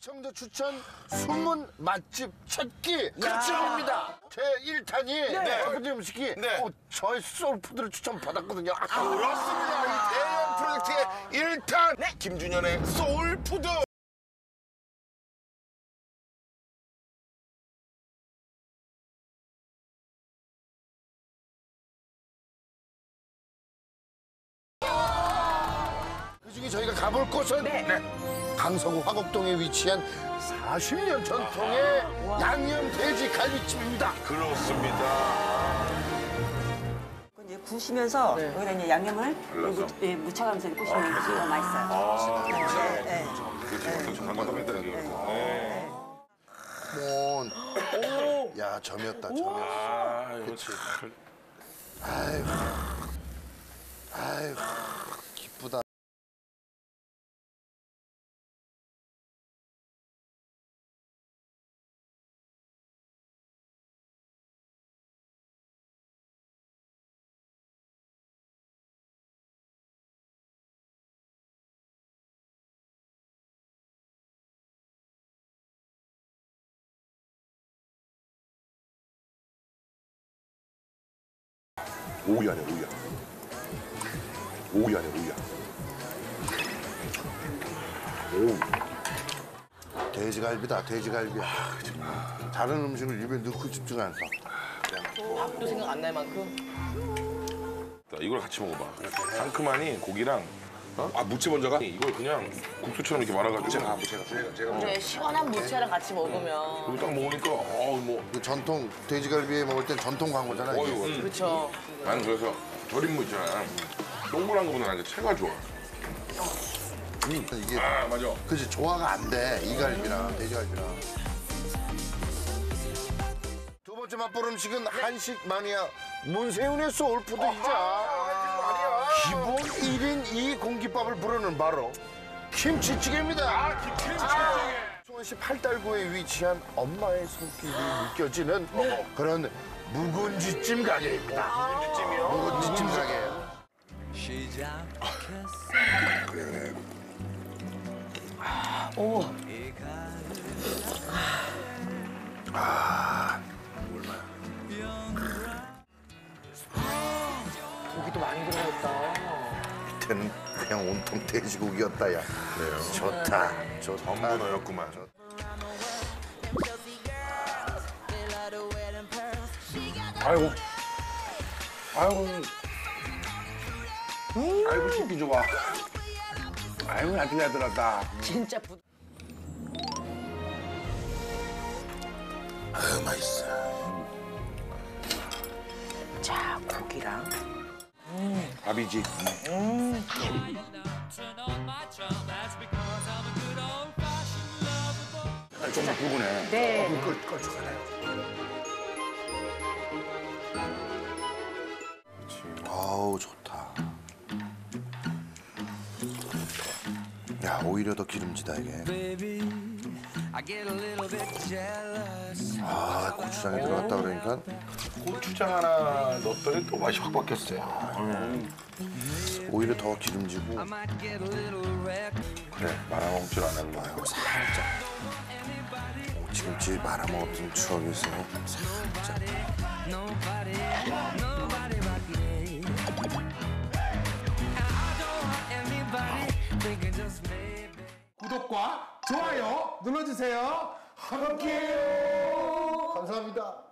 시청자 추천 숨은 맛집 찾기 특집입니다. 제 1탄이 첫 번째 음식이 네. 어, 저의 소울푸드를 추천받았거든요. 아, 그렇습니다. 이 대형 프로젝트의 1탄 김준현의 소울푸드. 가 가볼 곳은 강서구 화곡동에 위치한 40년 전통의 양념 돼지 갈비집입니다. 그렇습니다. 이제 구우시면서 여기다 이제 양념을? 무, 예, 묻혀가면서 이렇게 구우시면 더 맛있어요. 네, 네. 그렇죠. 정말합니다. 네. 몬. 야, 점이었다, 점이었어. 아, 이거 참. 아이고. 아이고. 오이 아니야, 오이야. 오이 아니야, 오이야. 돼지갈비다, 돼지갈비야. 다른 음식을 입에 넣고 싶지가 않다. 밥도 생각 안 날 만큼. 자, 이걸 같이 먹어봐. 상큼하니 고기랑 어? 아 무채 먼저가 이걸 그냥 국수처럼 이렇게 말아가지고 제가 제가 제가 제가 이제 시원한 무채랑 같이 먹으면. 이거 딱 먹으니까 어뭐 그 전통 돼지갈비에 먹을 땐 전통 광고잖아. 이게. 어이구 그렇죠. 나는 그래서 절임무 있잖아 동그란 거보다 나는 채가 좋아 이게 아 맞아 그지 조화가 안 돼. 이 갈비랑 돼지갈비랑. 두 번째 맛볼 음식은 한식 마니아 문세윤의 소울푸드이자 기본 1인 2 공깃밥을 부르는 바로 김치찌개입니다. 아, 김치찌개. 수원시 팔달구에 위치한 엄마의 손길이 느껴지는 그런 묵은지찜 가게입니다. 묵은지찜이요? 묵은지찜 가게예요. 오. 고기도 많이 들어갔다. 밑에는 그냥 온통 돼지고기였다 야. 좋다. 좋다. 전부 너였구만 아이고 아이고 아이고 씹기 좋아 아이고 아주 잘 들었다 진짜 부... 아유 맛있어. 자, 고기랑. 밥이지 좀더 굵으네 네. 걸 걸쭉하네. 아우 좋다. 야 오히려 더 기름지다 이게. 아 고추장이 들어갔다 그러니까? 고추장 하나 넣었더니 또 맛이 확 바뀌었어요. 오히려 더 기름지고. 그래 말아먹을 줄 아는 거야 살짝. 오치김치 말아 먹었던 추억이 있어 살짝. 구독과 좋아요 눌러주세요. 함께 감사합니다.